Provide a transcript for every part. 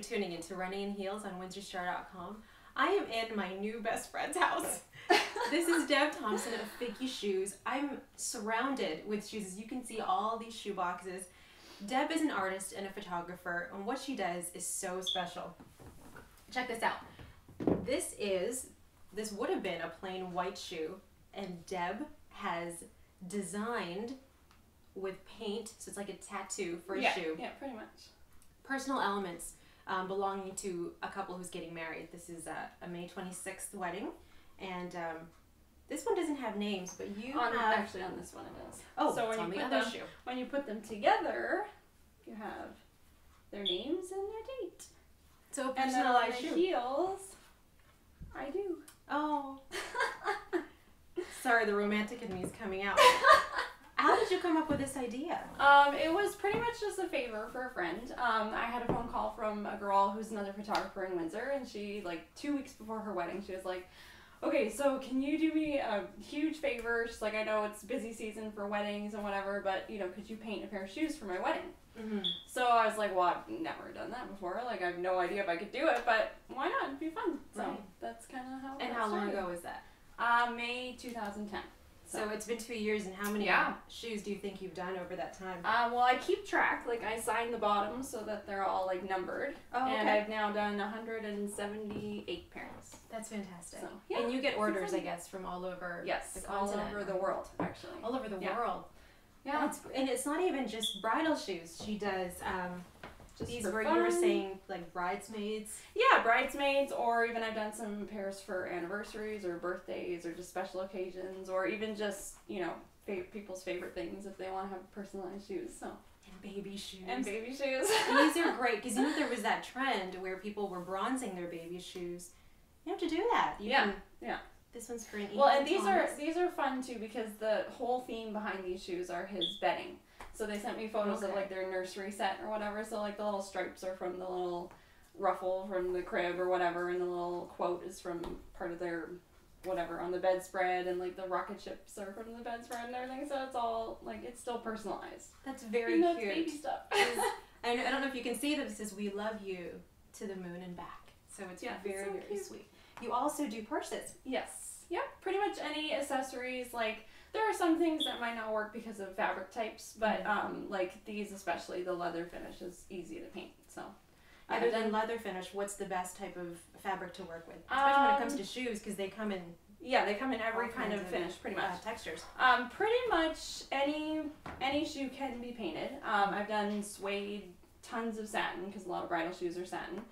for tuning into Running in Heels on WindsorStar.com. I am in my new best friend's house. this is Deb Thomson of Figgie Shoes. I'm surrounded with shoes. As you can see, all these shoe boxes. Deb is an artist and a photographer, and what she does is so special. Check this out. This is, this would have been a plain white shoe, and Deb has designed with paint, so it's like a tattoo for a yeah, shoe Yeah, pretty much. personal elements um, belonging to a couple who's getting married. This is a, a May 26th wedding, and um, this one doesn't have names, but you On, have. actually, on this one it does. oh, so when you the put other them- shoe. When you put them together, you have their names and their date. So a And then on personalized the heels, I do. Oh, sorry, the romantic in me is coming out. Did you come up with this idea? Um, it was pretty much just a favor for a friend. Um, I had a phone call from a girl who's another photographer in Windsor, and she, like, two weeks before her wedding, she was like, Okay, so can you do me a huge favor? She's like, I know it's busy season for weddings and whatever, but you know, could you paint a pair of shoes for my wedding? Mm-hmm. So I was like, well, I've never done that before. Like, I have no idea if I could do it, but why not? It'd be fun. So Right. that's kind of how. it And how long started. ago was that? Uh, May 2010. So it's been two years, and how many Yeah. shoes do you think you've done over that time? Uh, well, I keep track. Like, I sign the bottoms so that they're all like numbered, Oh, okay. and. I've now done 178 pairs. That's fantastic. So yeah, and you get orders, I guess, from all over yes, the all over the world actually. all over the Yeah. world. Yeah, That's, and it's not even just bridal shoes. She does um, just these for where you were saying like bridesmaids. Yeah, bridesmaids, or even I've done some pairs for anniversaries or birthdays or just special occasions, or even just you know fa- people's favorite things if they want to have personalized shoes. So And baby shoes. and baby shoes. These are great because you know there was that trend where people were bronzing their baby shoes. You have to do that. You Yeah, can- yeah. This one's for an Well, and these are these are fun too because the whole theme behind these shoes are his bedding. So they sent me photos of like their nursery set or whatever. So like the little stripes are from the little ruffle from the crib or whatever, and the little quote is from part of their whatever on the bedspread, and like the rocket ships are from the bedspread and everything. So it's all like it's still personalized. That's very though it's cute. baby stuff. I, know, I don't know if you can see that. It says "We love you" to the moon and back. So it's Yeah, very so very cute. sweet. You also do purses. Yes. Yep. Pretty much any accessories. Like there are some things that might not work because of fabric types, but um, like these especially, the leather finish is easy to paint. So. yeah, Other than leather finish, what's the best type of fabric to work with? Especially when it comes Um, to shoes, because they come in yeah, they come in every kind kinds of finish, pretty much. uh, textures. Um, pretty much any any shoe can be painted. Um, I've done suede, tons of satin because a lot of bridal shoes are satin.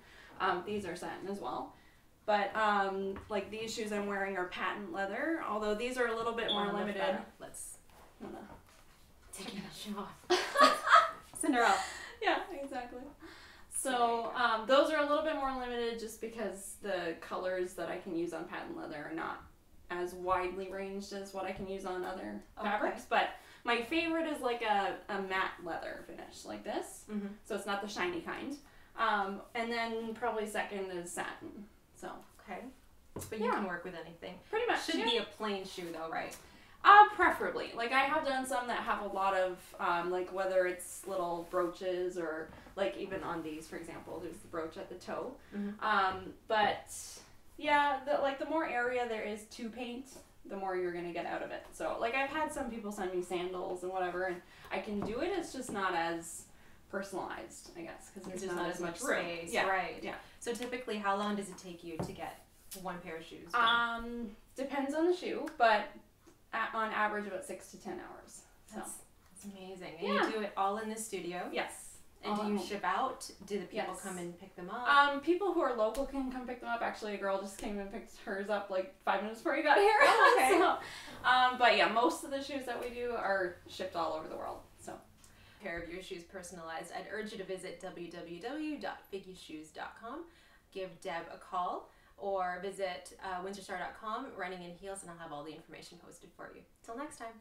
Um, these are satin as well. But um, like these shoes I'm wearing are patent leather, although these are a little bit more limited. up? Let's take that shoe off. Cinderella. yeah, exactly. So um, those are a little bit more limited just because the colors that I can use on patent leather are not as widely ranged as what I can use on other Okay. fabrics. But my favorite is like a, a matte leather finish like this. Mm-hmm. So it's not the shiny kind. Um, and then probably second is satin. So Okay. But you Yeah. can work with anything. pretty much Should yeah. be a plain shoe though, right? Uh, preferably. Like I have done some that have a lot of um, like whether it's little brooches or like even on these, for example, there's the brooch at the toe. Mhm. Um, but yeah, the, like the more area there is to paint, the more you're gonna get out of it. So like I've had some people send me sandals and whatever, and I can do it. It's just not as personalized, I guess, because there's There's not, as much room. space. Yeah. Right. yeah. So typically, how long does it take you to get one pair of shoes? done? Um, depends on the shoe, but at, on average about six to ten hours. So that's, that's amazing. And Yeah. you do it all in the studio. yes. And all do you ship out? Do the people Yes. come and pick them up? Um, people who are local can come pick them up. Actually, a girl just came and picked hers up like five minutes before you got here. Oh, okay. so, um, but yeah, most of the shoes that we do are shipped all over the world. Pair of your shoes personalized, I'd urge you to visit www.figgieshoes.com, give Deb a call, or visit uh, running in heels, and I'll have all the information posted for you. Till next time.